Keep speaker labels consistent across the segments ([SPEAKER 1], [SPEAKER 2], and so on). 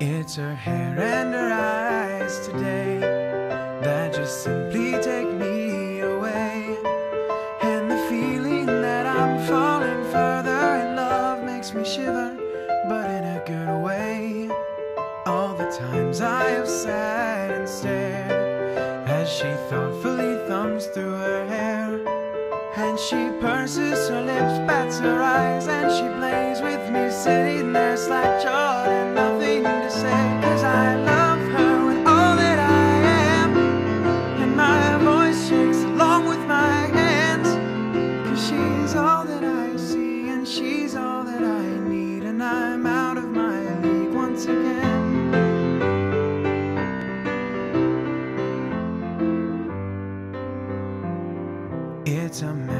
[SPEAKER 1] It's her hair and her eyes today that just simply take me away. And the feeling that I'm falling further in love makes me shiver, but in a good way. All the times I have sat and stared as she thoughtfully thumbs through her hair. And she purses her lips, bats her eyes, and she plays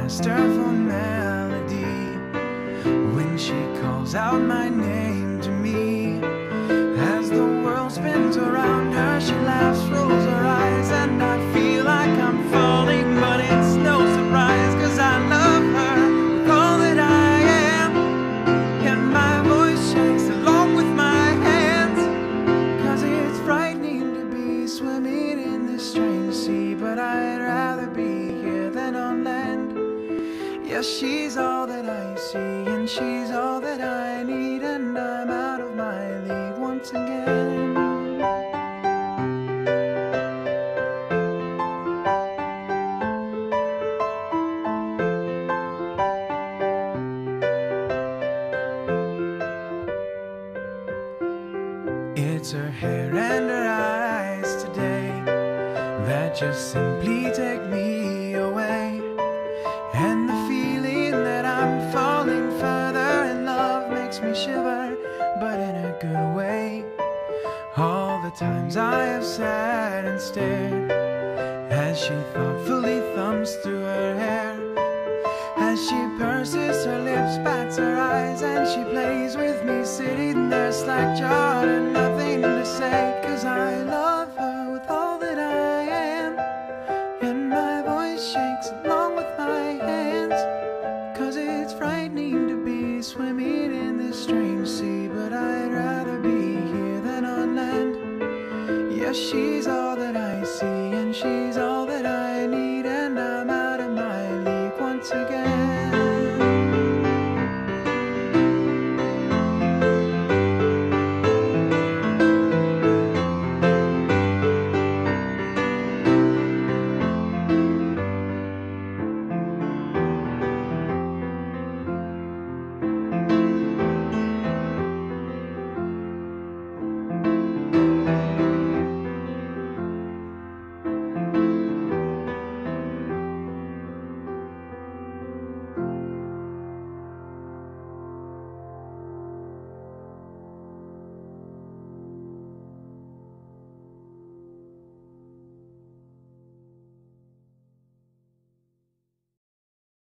[SPEAKER 1] masterful melody when she calls out my name to me. As the world spins around Yes, she's all that I see, and she's all that I need, and I'm out of my league once again. It's her hair and her eyes today that just simply take me times I have sat and stared as she thoughtfully thumbs through her hair. As she purses her lips, bats her eyes, and she plays with me, sitting there slack jawed and nothing to say. Cause I love her with all that I am, and my voice shakes along with my hands. Yes, she's all